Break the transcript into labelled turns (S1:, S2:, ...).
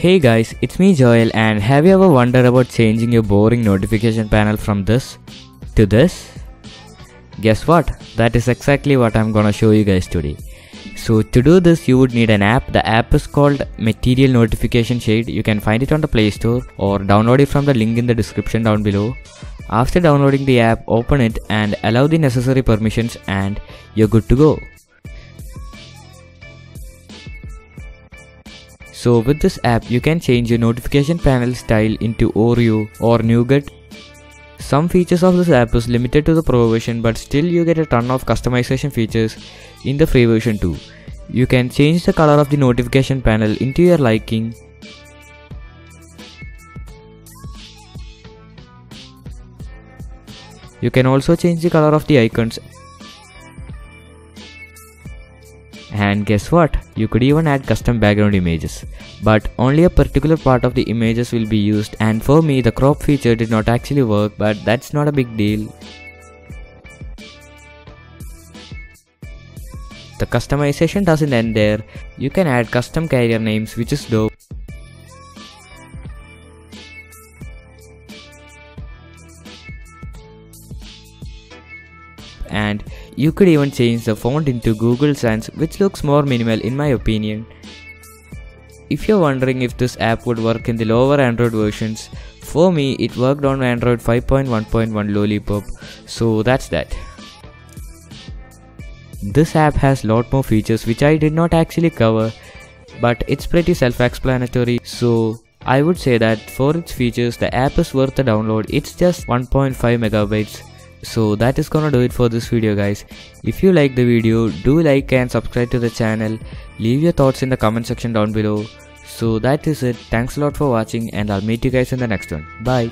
S1: Hey guys, it's me Joel and have you ever wondered about changing your boring notification panel from this to this? Guess what? That is exactly what I'm gonna show you guys today. So to do this you would need an app. The app is called Material Notification Shade. You can find it on the Play Store or download it from the link in the description down below. After downloading the app, open it and allow the necessary permissions and you're good to go. So with this app you can change your notification panel style into Oreo or Nougat. Some features of this app is limited to the pro version but still you get a ton of customization features in the free version too. You can change the color of the notification panel into your liking. You can also change the color of the icons and guess what? You could even add custom background images. But only a particular part of the images will be used and for me the crop feature did not actually work but that's not a big deal. The customization doesn't end there. You can add custom carrier names which is dope. And you could even change the font into Google Sans which looks more minimal in my opinion. If you're wondering if this app would work in the lower Android versions, for me it worked on Android 5.1.1 Lollipop, so that's that. This app has a lot more features which I did not actually cover, but it's pretty self-explanatory, so I would say that for its features the app is worth the download, it's just 1.5 megabytes so that is gonna do it for this video guys. If you like the video do like and subscribe to the channel. Leave your thoughts in the comment section down below. So that is it. Thanks a lot for watching and i'll meet you guys in the next one. Bye